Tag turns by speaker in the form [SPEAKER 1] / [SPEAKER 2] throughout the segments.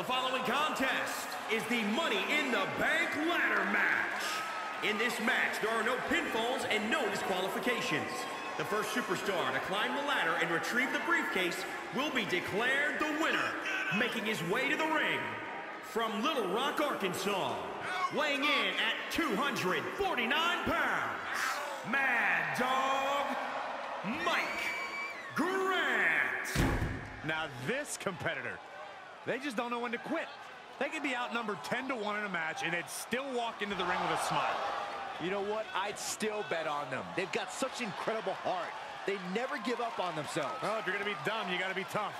[SPEAKER 1] The following contest is the Money in the Bank ladder match. In this match, there are no pinfalls and no disqualifications. The first superstar to climb the ladder and retrieve the briefcase will be declared the winner, making his way to the ring. From Little Rock, Arkansas, weighing in at 249 pounds, Mad Dog Mike Grant.
[SPEAKER 2] Now this competitor, they just don't know when to quit. They could be outnumbered 10 to 1 in a match and they'd still walk into the ring with a smile.
[SPEAKER 3] You know what? I'd still bet on them. They've got such incredible heart. They never give up on themselves.
[SPEAKER 2] Well, if you're going to be dumb, you got to be tough.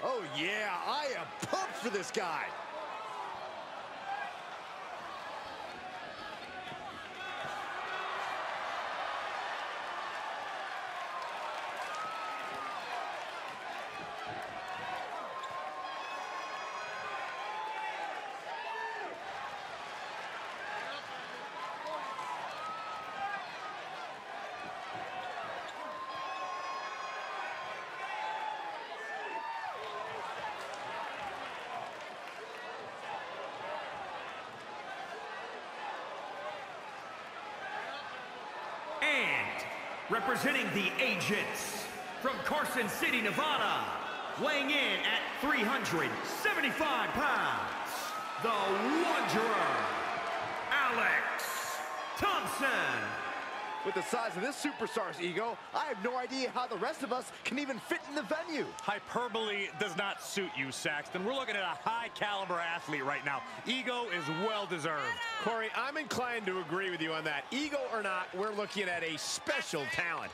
[SPEAKER 3] Oh, yeah, I am pumped for this guy.
[SPEAKER 1] And representing the agents from Carson City, Nevada, weighing in at 375 pounds, the Wanderer, Alex Thompson.
[SPEAKER 3] With the size of this superstar's ego, I have no idea how the rest of us can even fit in the venue.
[SPEAKER 2] Hyperbole does not suit you, Saxton. We're looking at a high-caliber athlete right now. Ego is well-deserved.
[SPEAKER 4] Corey, I'm inclined to agree with you on that. Ego or not, we're looking at a special talent.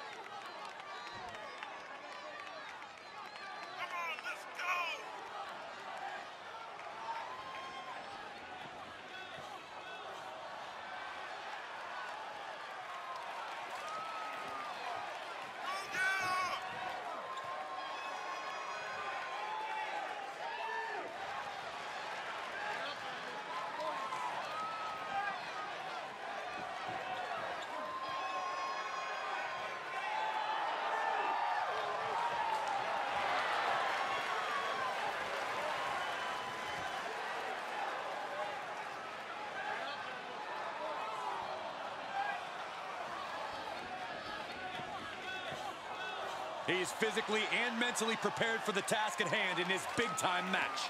[SPEAKER 5] He is physically and mentally prepared for the task at hand in this big-time match.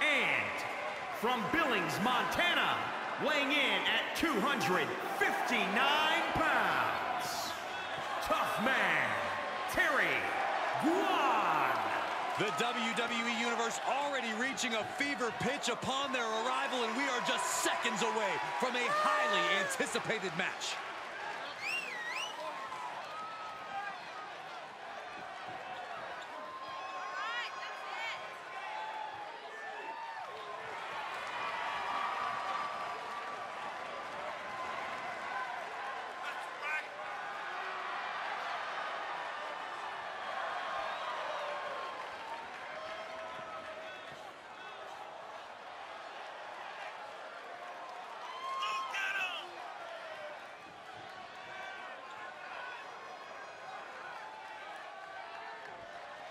[SPEAKER 1] And from Billings, Montana, weighing in at 259 pounds, tough man, Terry Guan.
[SPEAKER 5] The WWE Universe already reaching a fever pitch upon their arrival, and we are just seconds away from a highly anticipated match.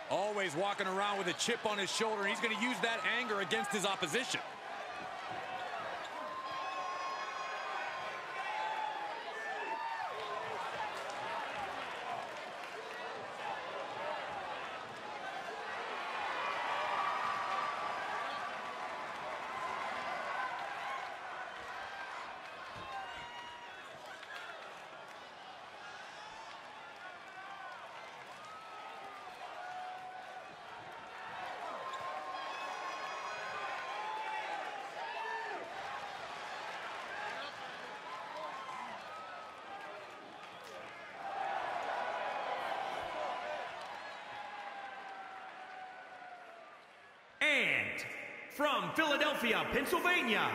[SPEAKER 5] Always walking around with a chip on his shoulder, and he's going to use that anger against his opposition.
[SPEAKER 1] From Philadelphia, Pennsylvania,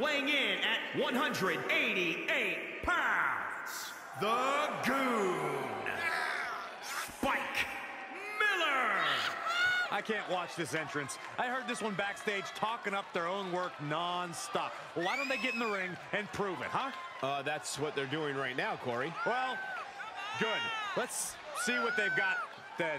[SPEAKER 1] weighing in at 188 pounds, the Goon, Spike Miller.
[SPEAKER 2] I can't watch this entrance. I heard this one backstage talking up their own work non-stop. Well, why don't they get in the ring and prove it, huh?
[SPEAKER 4] Uh, that's what they're doing right now, Corey.
[SPEAKER 2] Well, good. Let's see what they've got then.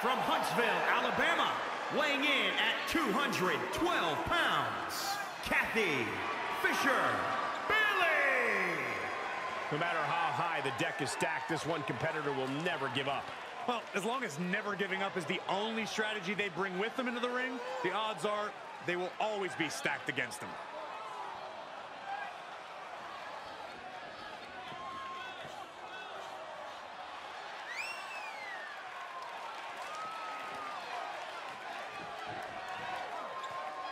[SPEAKER 1] from Huntsville, Alabama, weighing in at 212 pounds, Kathy Fisher Billy.
[SPEAKER 4] No matter how high the deck is stacked, this one competitor will never give up.
[SPEAKER 2] Well, as long as never giving up is the only strategy they bring with them into the ring, the odds are they will always be stacked against them.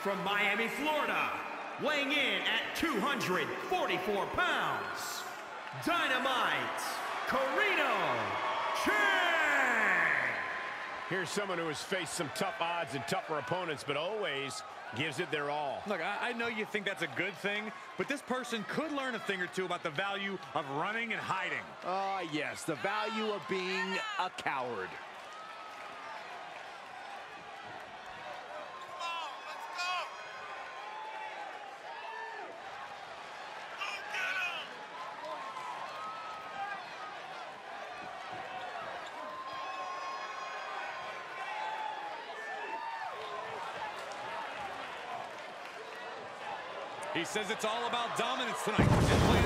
[SPEAKER 1] from Miami, Florida, weighing in at 244 pounds, Dynamite Carino Chang.
[SPEAKER 4] Here's someone who has faced some tough odds and tougher opponents, but always gives it their all.
[SPEAKER 2] Look, I, I know you think that's a good thing, but this person could learn a thing or two about the value of running and hiding.
[SPEAKER 3] Ah, yes, the value of being a coward.
[SPEAKER 5] He says it's all about dominance tonight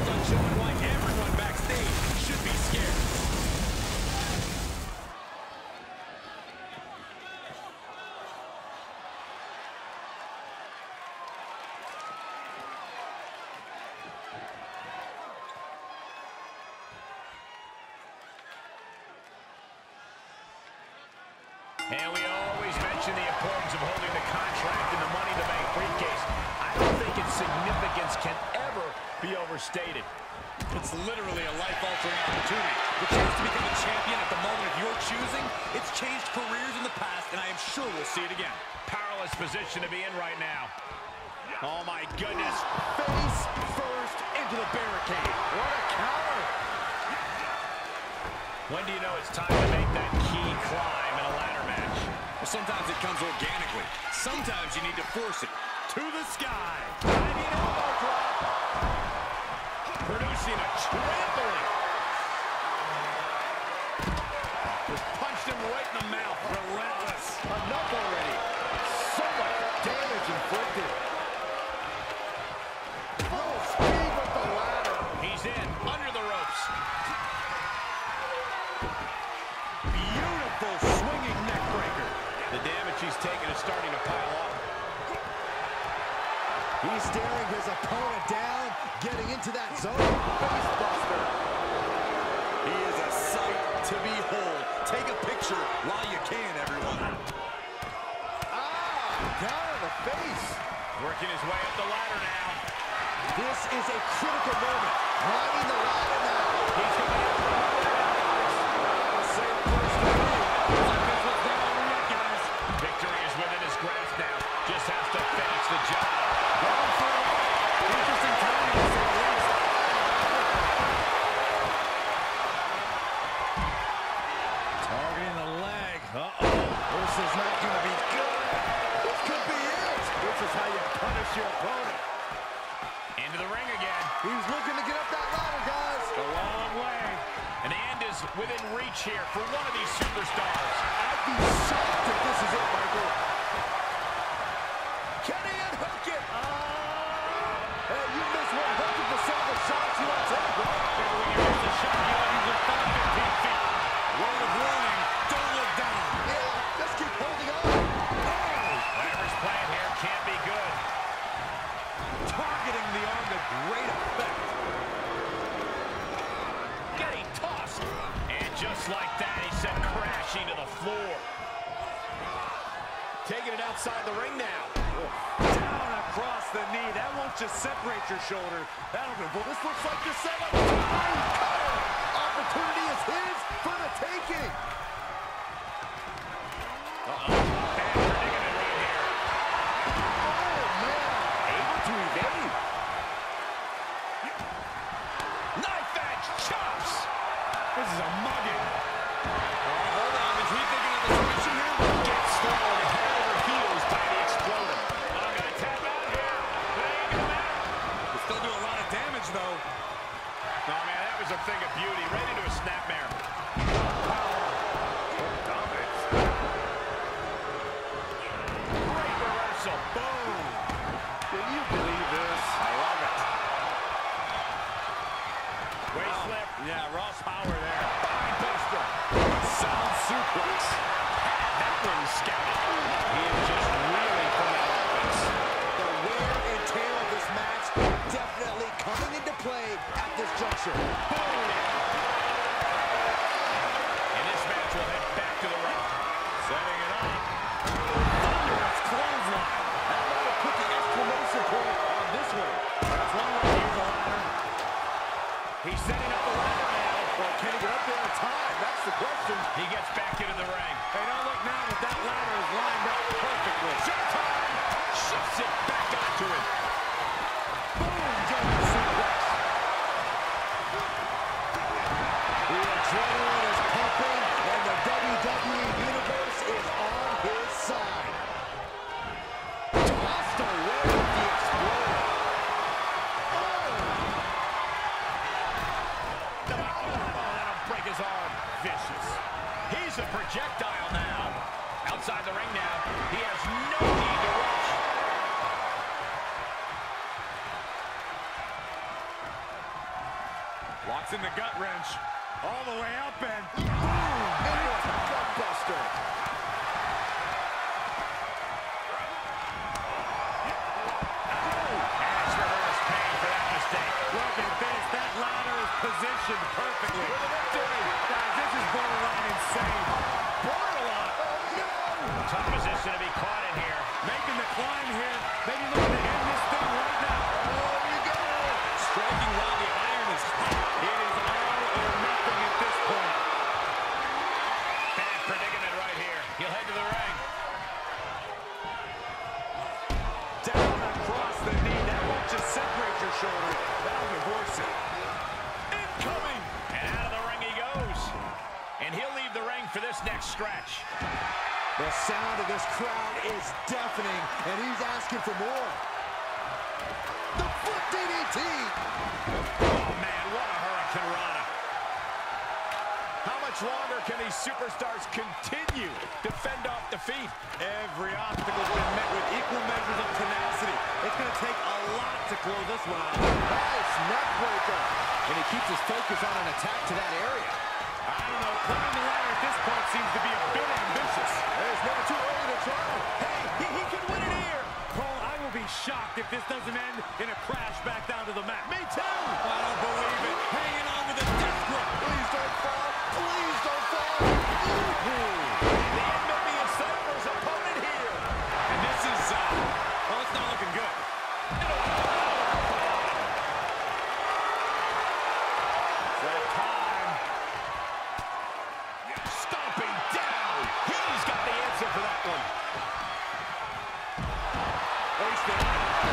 [SPEAKER 5] opportunity. The chance to become a champion at the moment of your choosing. It's changed careers in the past, and I am sure we'll see it again.
[SPEAKER 4] Powerless position to be in right now. Oh, my goodness.
[SPEAKER 3] Face first into the barricade. What a counter.
[SPEAKER 4] When do you know it's time to make that key climb in a ladder match?
[SPEAKER 5] Well, sometimes it comes organically. Sometimes you need to force it.
[SPEAKER 2] To the sky.
[SPEAKER 3] Elbow drop.
[SPEAKER 4] Producing a trampling.
[SPEAKER 2] mouth, relentless.
[SPEAKER 3] Enough already. So much damage inflicted. Full speed with the ladder.
[SPEAKER 4] He's in, under the ropes. Beautiful swinging neck breaker.
[SPEAKER 3] The damage he's taken is starting to pile up. He's staring his opponent down, getting into that zone. Face buster.
[SPEAKER 5] He is a sight to behold capture while you can, everyone.
[SPEAKER 3] Ah, down on the face.
[SPEAKER 4] Working his way up the ladder now.
[SPEAKER 3] This is a critical moment. Riding the ladder now.
[SPEAKER 4] He's
[SPEAKER 3] coming up.
[SPEAKER 4] for one of He's setting up the ladder now.
[SPEAKER 3] Well, can he get up there in time? That's the question.
[SPEAKER 4] He gets back into the ring.
[SPEAKER 2] Hey, don't look now that that ladder is lined up perfectly.
[SPEAKER 4] Showtime! Shifts it back onto him. much longer can these superstars continue to fend off defeat?
[SPEAKER 2] Every obstacle's been met with equal measures of tenacity. It's going to take a lot to close this one out.
[SPEAKER 3] Nice neckbreaker, And he keeps his focus on an attack to that area.
[SPEAKER 2] I don't know. Climbing the ladder at this point seems to be a bit ambitious.
[SPEAKER 3] It's never too early to try.
[SPEAKER 4] Hey, he, he can win it here.
[SPEAKER 2] Cole, I will be shocked if this doesn't end in a crash back down to the mat.
[SPEAKER 5] Me too. I don't believe it. Hanging on with a death grip.
[SPEAKER 3] Please don't fall. Please don't fall.
[SPEAKER 4] The end may be for his opponent here.
[SPEAKER 5] And this is, uh, well, it's not looking good.
[SPEAKER 4] Down. He's got the answer for that one.
[SPEAKER 5] Wasted.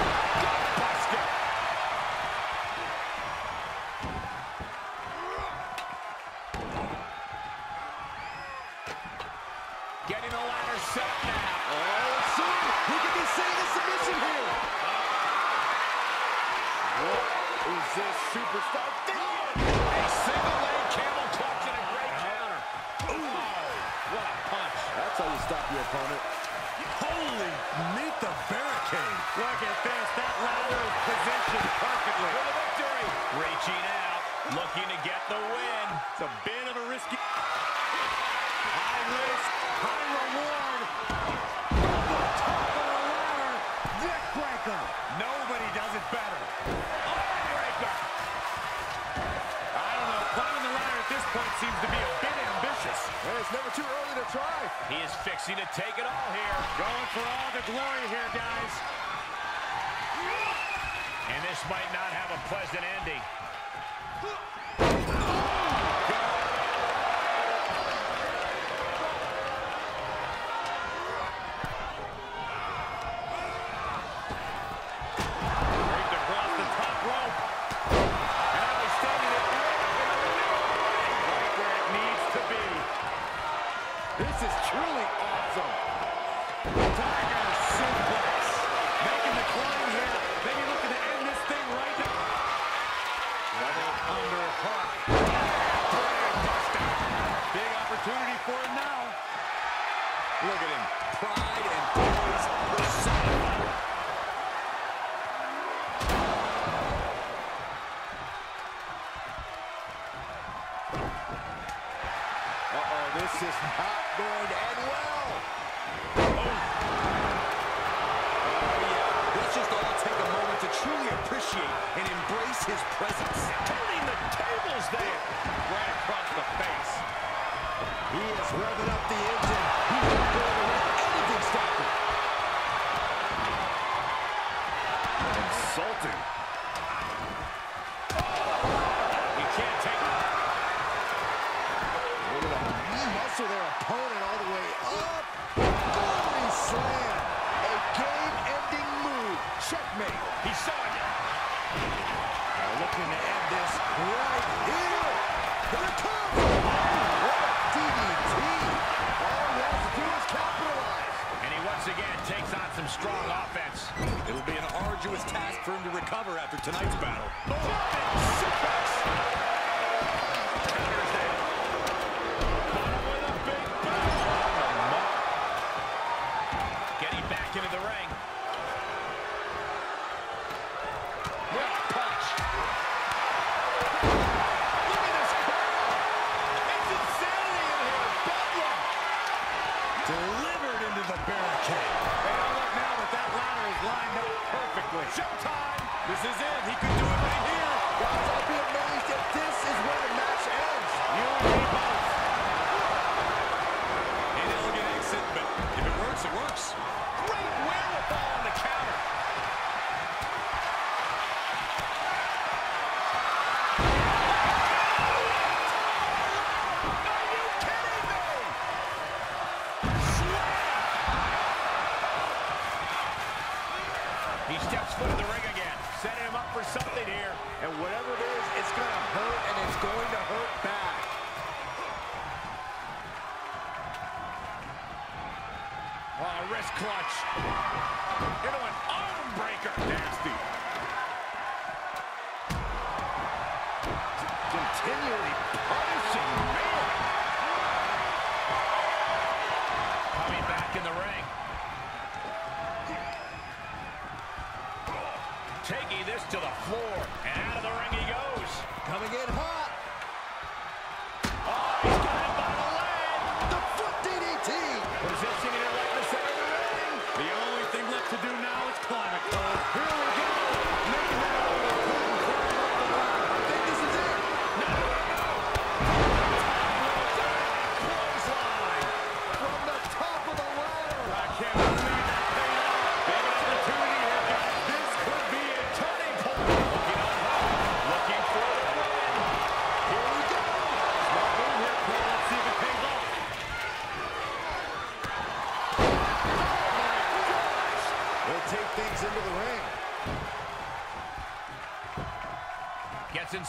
[SPEAKER 3] never too early to try.
[SPEAKER 4] He is fixing to take it all here.
[SPEAKER 2] Going for all the glory here, guys.
[SPEAKER 4] And this might not have a pleasant ending.
[SPEAKER 3] This is not going to end well.
[SPEAKER 5] Oh. oh, yeah. Let's just all take a moment to truly appreciate and embrace his presence.
[SPEAKER 4] Turning the tables there.
[SPEAKER 2] Right across the face.
[SPEAKER 3] He is revving up the engine. He's not going to let anything stop him.
[SPEAKER 2] Insulting.
[SPEAKER 3] wrestle their opponent all the way up. Body slam. A game-ending move. Checkmate.
[SPEAKER 4] He saw it.
[SPEAKER 3] Now looking to end this right here. Here it comes. Oh, what a DDT. All he has to do is capitalize.
[SPEAKER 4] And he once again takes on some strong offense.
[SPEAKER 5] It'll be an arduous task for him to recover after tonight's battle.
[SPEAKER 4] Oh,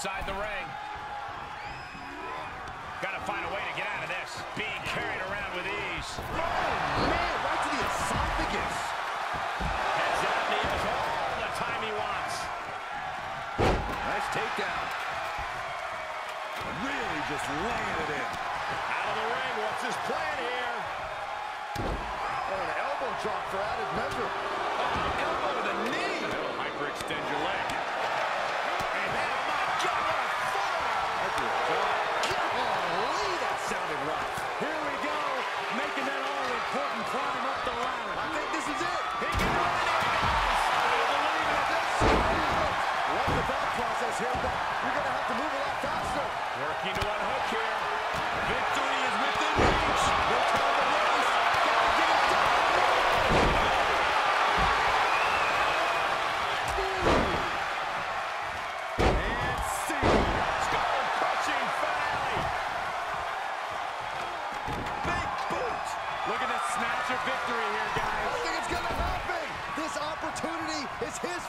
[SPEAKER 4] inside the ring. Got to find a way to get out of this. Being carried around with ease.
[SPEAKER 3] Oh, man, right to the esophagus.
[SPEAKER 4] Heads up, he all the time he wants.
[SPEAKER 3] Nice takedown. Really just laying it in.
[SPEAKER 4] Out of the ring, what's his plan here?
[SPEAKER 3] Oh, an elbow drop for added measure.
[SPEAKER 4] Oh, elbow to the knee. That'll hyperextend your leg. And then, oh my God, what a
[SPEAKER 3] Golly, that sounded rough.
[SPEAKER 5] Here we go, making that all-important climb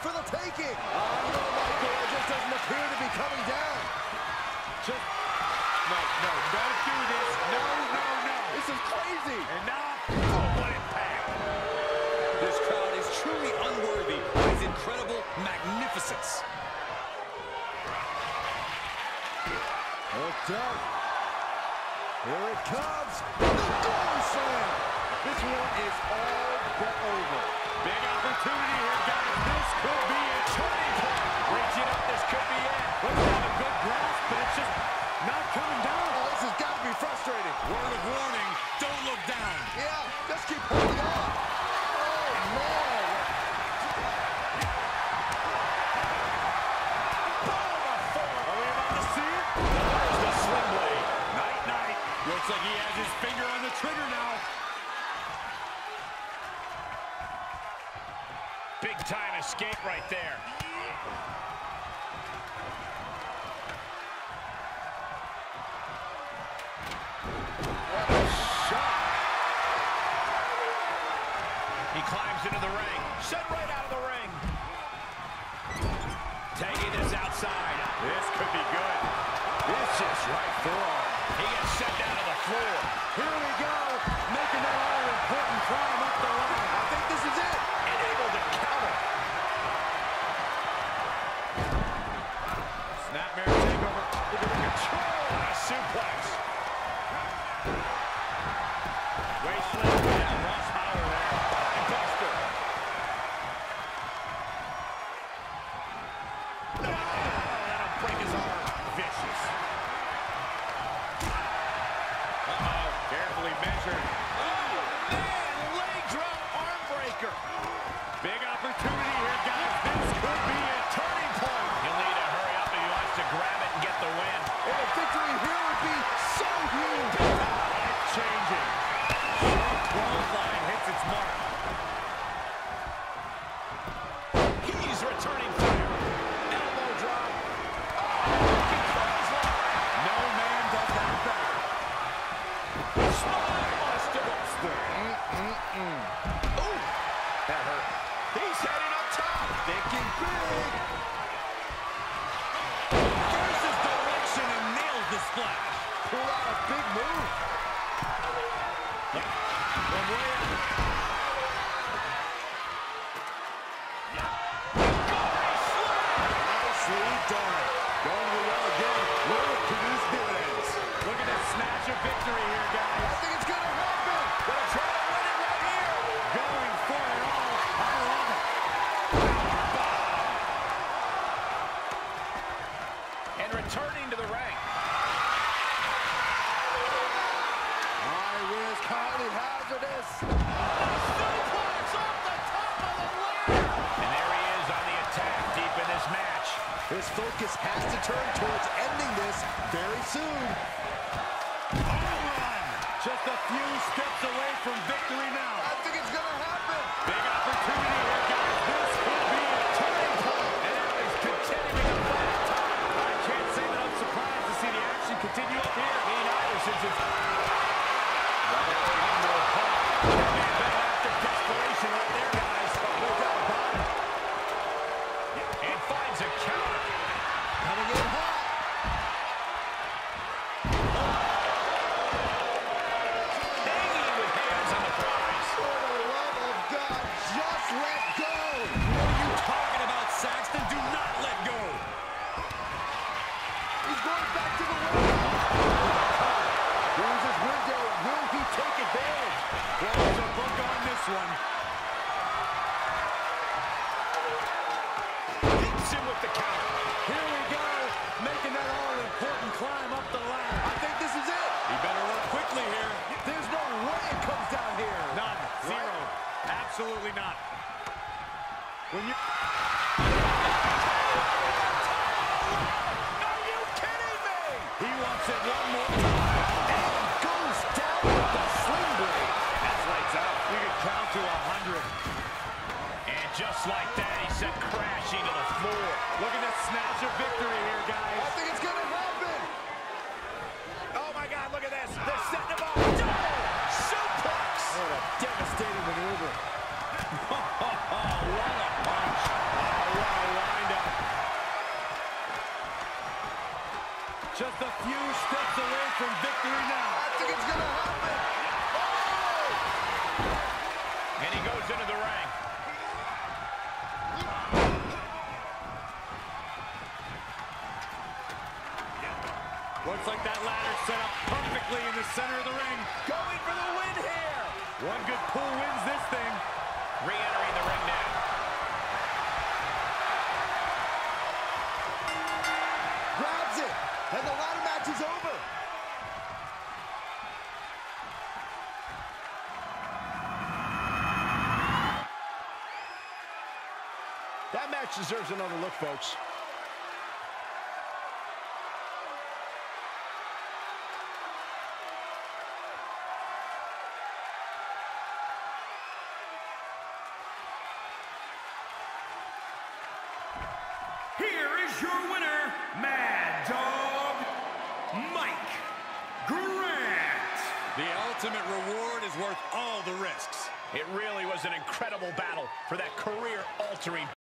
[SPEAKER 3] for the taking. Oh, I don't know, Michael. It just doesn't appear to be coming down.
[SPEAKER 5] Just, no, no, don't do this. No, no, no.
[SPEAKER 3] This is crazy.
[SPEAKER 5] And now,
[SPEAKER 4] Oh, what impact.
[SPEAKER 5] this crowd is truly unworthy of his incredible magnificence.
[SPEAKER 3] Hooked up. Here it comes. The door slam. This one is all but over.
[SPEAKER 5] Opportunity here, guys. This could be a turning point.
[SPEAKER 4] Reaching up, this could be it.
[SPEAKER 5] Looks have a good grasp, but it's just not coming down.
[SPEAKER 3] Oh, this has got to be frustrating.
[SPEAKER 5] Word of warning, don't look down.
[SPEAKER 3] Yeah, just keep holding on. Oh, man.
[SPEAKER 5] Are we about to see it?
[SPEAKER 4] There's the sling blade.
[SPEAKER 5] Night, night. Looks like he has his finger on the trigger now.
[SPEAKER 4] Big time escape right there.
[SPEAKER 3] What a shot.
[SPEAKER 4] He climbs into the ring. Sent right out of the ring. Taking this outside.
[SPEAKER 5] This could be good.
[SPEAKER 4] Vicious right forearm. He gets sent down to the floor.
[SPEAKER 5] Here we go, making that all-important climb up the ladder.
[SPEAKER 3] I think this is it.
[SPEAKER 4] Neither,
[SPEAKER 5] When you...
[SPEAKER 3] Are you kidding me?
[SPEAKER 5] He wants it one more time.
[SPEAKER 3] And goes down with the sling blade.
[SPEAKER 5] That's lights out. You can count to a hundred.
[SPEAKER 4] And just like that, he sent crashing to the floor.
[SPEAKER 5] Looking to snatch a victory here, guys.
[SPEAKER 3] I think it's gonna happen.
[SPEAKER 4] Oh, my God, look at this. They're setting him up. Double suplex.
[SPEAKER 3] What a devastating maneuver.
[SPEAKER 5] Oh, what a punch. Oh, what a windup. Just a few steps away from victory now.
[SPEAKER 3] I think it's gonna happen. Oh!
[SPEAKER 4] And he goes into the ring.
[SPEAKER 5] Looks like that ladder set up perfectly in the center of the ring.
[SPEAKER 4] Going for the win here.
[SPEAKER 5] One good pull wins this thing.
[SPEAKER 4] Re-entering the ring now.
[SPEAKER 3] And the ladder match is over.
[SPEAKER 2] That match deserves another look, folks.